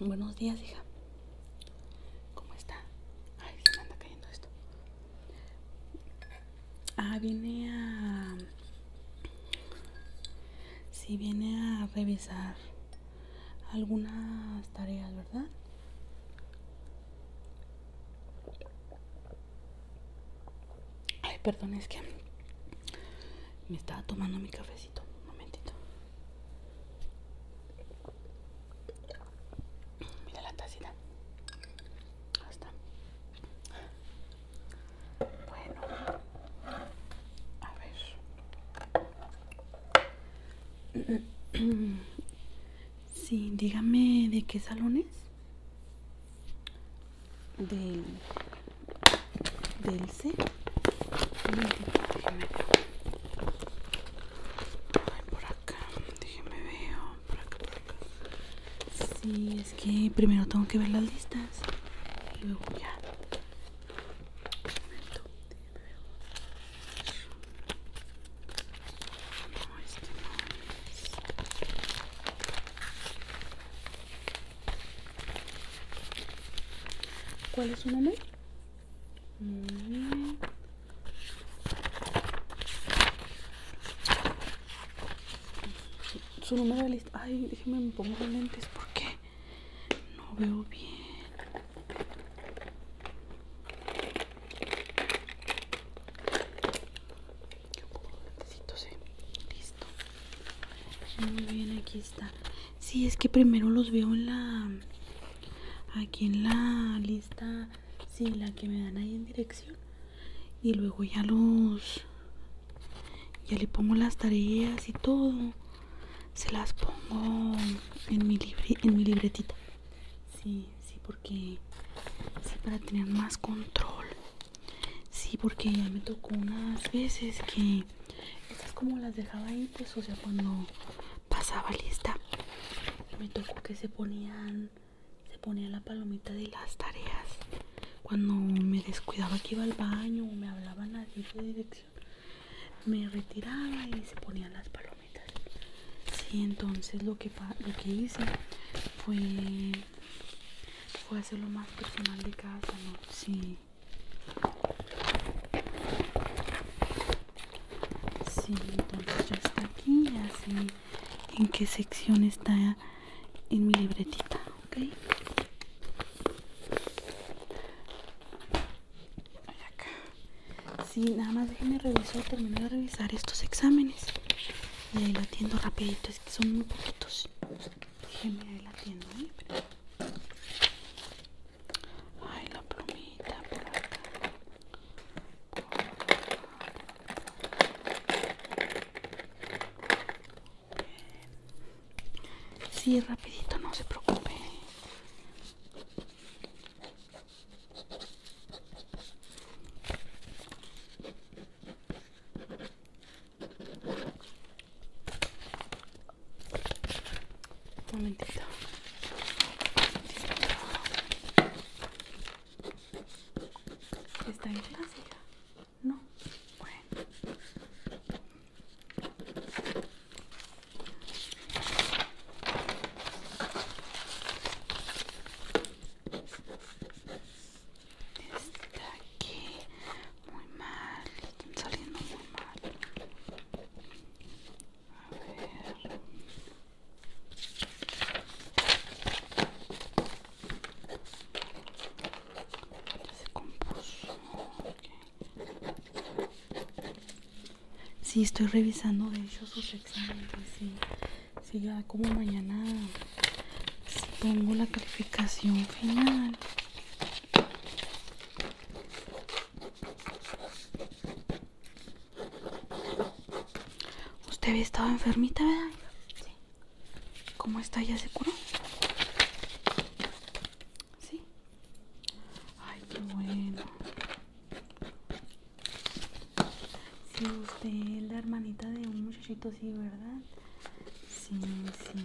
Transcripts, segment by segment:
Buenos días, hija. ¿Cómo está? Ay, se me anda cayendo esto. Ah, viene a... Sí, viene a revisar algunas tareas, ¿verdad? Ay, perdón, es que me estaba tomando mi cafecito. Un momentito. Mira la tacita. Ahí está. Bueno. A ver. Sí, dígame de qué salón es. Del. Del C. Ver. Ay, por acá, déjeme veo. Por acá, por acá. Sí, es que primero tengo que ver las listas. Y luego ya. Un momento, déjeme ver. No, este no es. ¿Cuál es su nombre? Muy bien. Su número de lista. Ay, déjeme me pongo los lentes porque no veo bien. Eh. Listo. Muy bien, aquí está. Sí, es que primero los veo en la. Aquí en la lista. Sí, la que me dan ahí en dirección. Y luego ya los. Ya le pongo las tareas y todo. Se las pongo en mi, libre, en mi libretita. Sí, sí, porque. Sí, para tener más control. Sí, porque ya me tocó unas veces que. Estas como las dejaba ahí, pues, o sea, cuando pasaba lista. Me tocó que se ponían. Ponía la palomita de las tareas. Cuando me descuidaba que iba al baño o me hablaban así de dirección me retiraba y se ponían las palomitas. Sí, entonces lo que, lo que hice fue, fue hacerlo más personal de casa, ¿no? Sí. Sí, entonces ya está aquí, ya sé en qué sección está en mi libretita, ¿ok? Sí, nada más déjeme revisar, terminar de revisar estos exámenes. Y ahí la atiendo rapidito, es que son muy poquitos. Déjeme ahí la atiendo, ¿eh? Ay, la plumita por. Sí, rapidito, no se preocupe. Un momentito. ¿Está en clase ya? No. Bueno. Está aquí muy mal, están saliendo muy mal. A ver. Ya se compuso. ok. Sí, estoy revisando de hecho sus exámenes. Sí, sí ya como mañana pongo la calificación final. Usted había estado enfermita, ¿verdad? Sí. ¿Cómo está? ¿Ya se curó? Sí. Ay, qué bueno. Sí, usted hermanita de un muchachito, sí, ¿verdad? Sí, sí.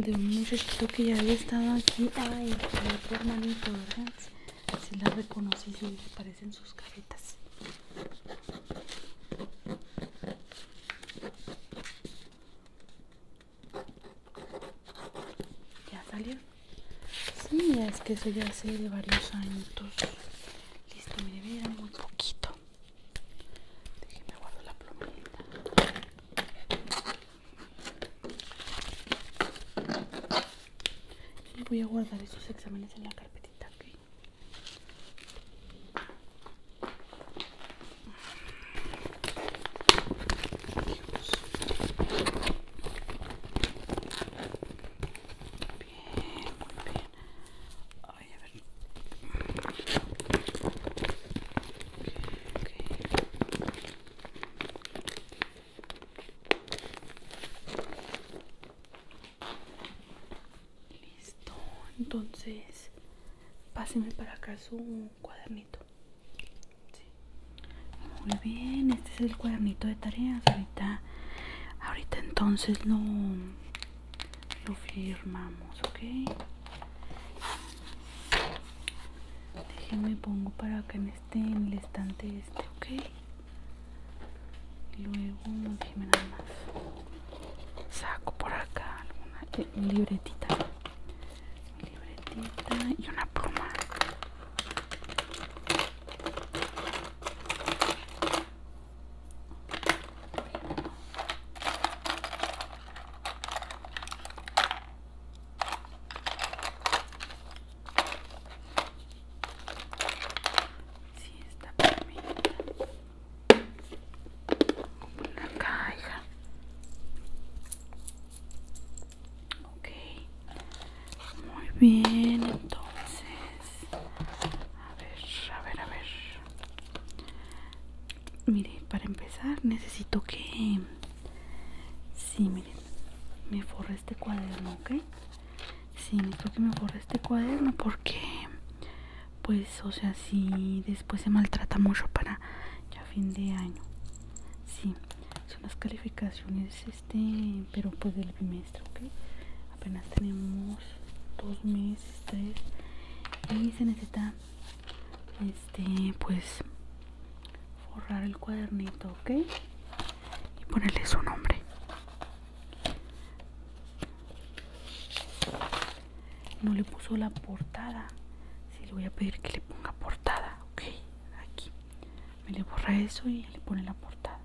De un muchachito que ya había estado aquí. Ay, de otro hermanito, ¿verdad? Sí, la reconocí, sí, se parecen sus caritas. que eso ya hace de varios años. Listo, mire, mira, muy poquito. Déjeme guardo la plumita. Guardar esos exámenes en la carpetita, ¿ok? Bien, muy bien. Ay, a ver. Ok, ok. Listo. Entonces, páseme para acá su cuadernito. Muy bien, este es el cuadernito de tareas. Ahorita, ahorita entonces lo, lo firmamos, ¿ok? Déjenme pongo para acá en este, en el estante este, ¿ok? Luego, déjenme nada más. Saco por acá alguna eh, libretita. Y una pluma. Sí, está permita. Ponla acá, hija. Ok. Muy bien, entonces. A ver, a ver, a ver. Mire, para empezar necesito que... Sí, miren. Me forre este cuaderno, ¿ok? Sí, necesito que me forre este cuaderno porque... Pues, o sea, si después se maltrata mucho para ya fin de año. Sí, son las calificaciones, este, pero pues del bimestre, ¿ok? Apenas tenemos dos meses, tres, y se necesita, este, pues, forrar el cuadernito, ¿ok? Ponerle su nombre. No le puso la portada. Sí, le voy a pedir que le ponga portada, ¿ok? Aquí. Me le borra eso y le pone la portada.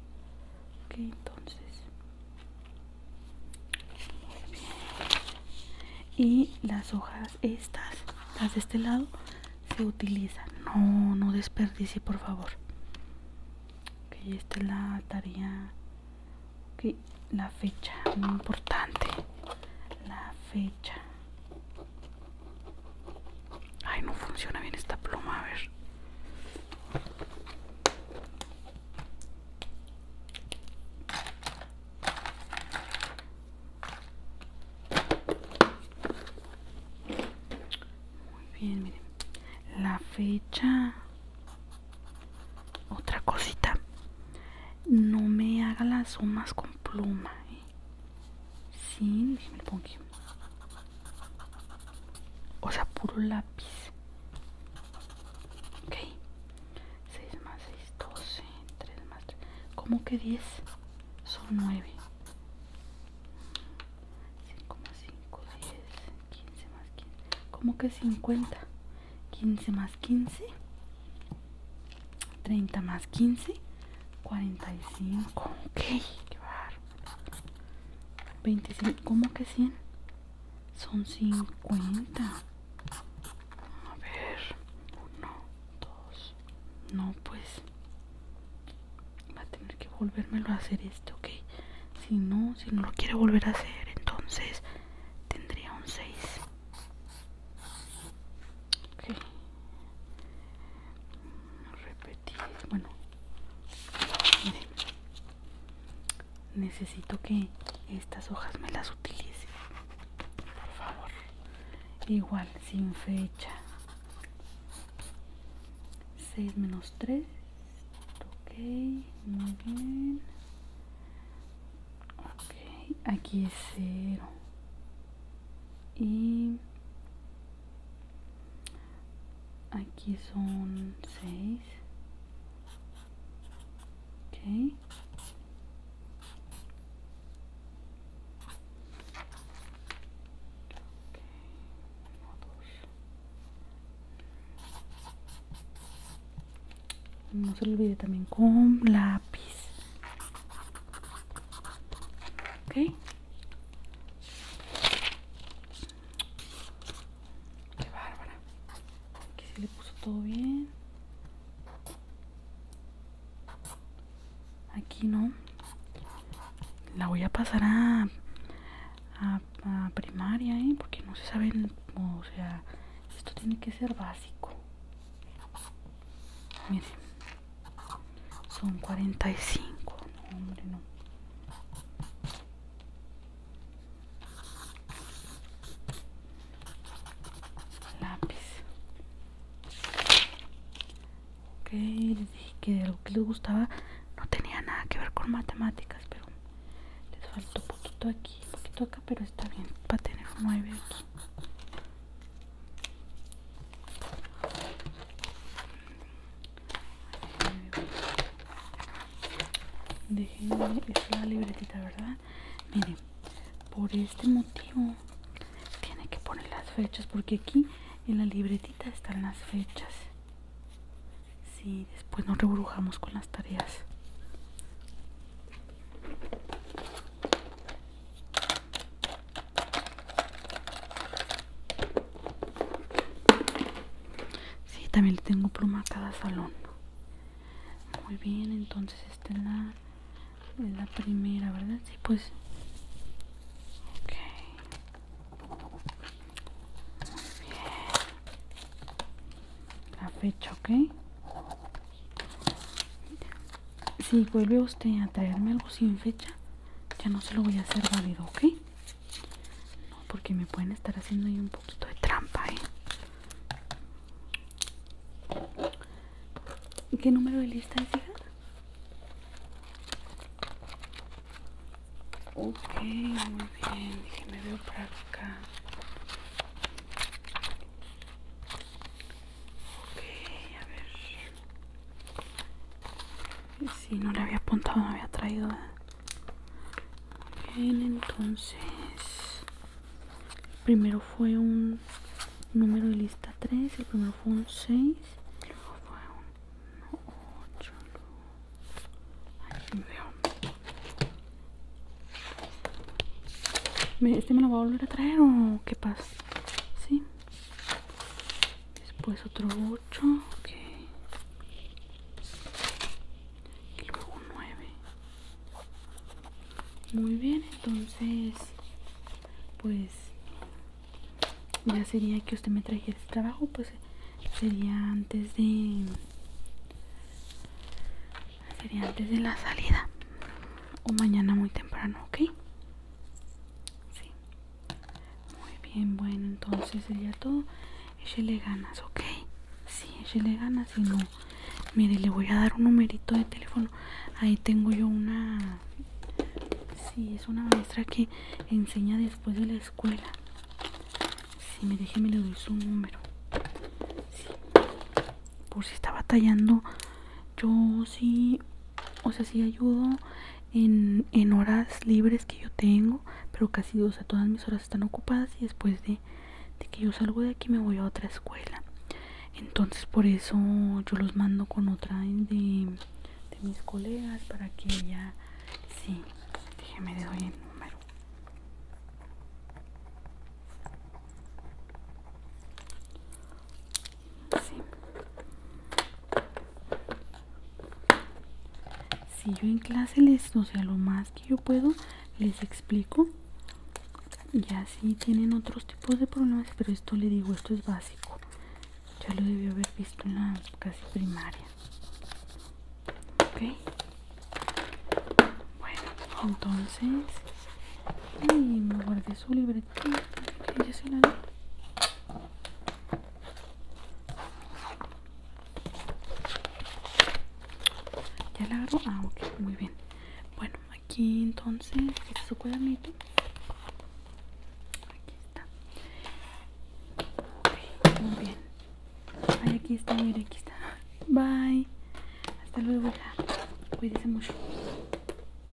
Ok, entonces. Muy bien. Y las hojas estas, las de este lado, se utilizan. No, no desperdicie, por favor. Ok, esta es la tarea. Ok, la fecha, muy importante. La fecha. Ay, no funciona bien esta pluma, a ver. Muy bien, miren. La fecha. Otra cosita. No me haga las sumas con pluma. ¿eh? Sí, déjeme lo pongo. O sea, puro lápiz. Ok. 6 más 6, 12. 3 más 3. ¿Cómo que 10? Son 9. 5 más 5, 10. 15 más 15. ¿Cómo que 50? 15 más 15. 30 más 15. 45. Ok. 25. ¿Cómo que 100? Son 50. A ver. 1, 2. No, pues. Va a tener que volvérmelo a hacer este, ok. Si no, si no lo quiere volver a hacer, entonces tendría un 6. Ok. Repetir. Bueno. Miren. Necesito que estas hojas me las utilice. Por favor. Igual, sin fecha. 6 menos 3. Ok, muy bien. Ok, aquí es 0. Y aquí son 6. Ok. Ok, 1, 2, No se olvide también con lápiz. ¿Ok? Qué bárbara. Aquí se le puso todo bien. Aquí no. La voy a pasar a, a, a primaria, ¿eh? Porque no se saben, o sea, esto tiene que ser básico. Miren, son 45. No, hombre, no. Lápiz. Les dije que algo que les gustaba no tenía nada que ver con matemáticas, pero les faltó poquito aquí, poquito acá, pero está bien para tener un 9 aquí. Déjenme, es la libretita, ¿verdad? Miren, por este motivo tiene que poner las fechas, porque aquí en la libretita están las fechas. Si después nos rebrujamos con las tareas. Sí, también le tengo pluma a cada salón. Muy bien, entonces esta es la, la primera, ¿verdad? Sí, pues. Ok. Muy bien. La fecha, ¿ok? Si vuelve usted a traerme algo sin fecha, ya no se lo voy a hacer válido, ¿ok? No, porque me pueden estar haciendo ahí un poquito de trampa, ¿eh? ¿Qué número de lista es, hija? Ok, muy bien. Déjeme ver por acá. Ok, a ver. Si no le había apuntado, no había traído. Bien, entonces. Primero fue un número de lista 3, el primero fue un 6, luego fue un 8. Aquí veo. ¿Me- ¿Este me lo va a volver a traer o qué pasa? Sí. Después otro 8. Ok. Y luego un 9. Muy bien, entonces. Pues. Ya sería que usted me trajera este trabajo, pues sería antes de. Sería antes de la salida. O mañana muy temprano, ¿ok? Sí. Muy bien, bueno, entonces sería todo. Échele ganas, ¿ok? Sí, échele ganas y no. Mire, le voy a dar un numerito de teléfono. Ahí tengo yo una. Sí, es una maestra que enseña después de la escuela. Si me deje, me le doy su número. Sí. Por si está batallando, yo sí, o sea, sí ayudo en, en horas libres que yo tengo, pero casi, o sea, todas mis horas están ocupadas y después de, de que yo salgo de aquí me voy a otra escuela. Entonces por eso yo los mando con otra de, de mis colegas para que ella, sí, le doy el número. Si yo en clase les, o sea, lo más que yo puedo, les explico. Ya si tienen otros tipos de problemas, pero esto le digo, esto es básico. Ya lo debió haber visto en la casi primaria. Ok. Entonces. Ay, me guardé su libretita. Ok, ya se la. ¿Ya la agarró? Ah, ok, muy bien. Bueno, aquí entonces, este es su cuadernito. Aquí está. Ok, muy bien. Ay, aquí está, mire, aquí está. Bye.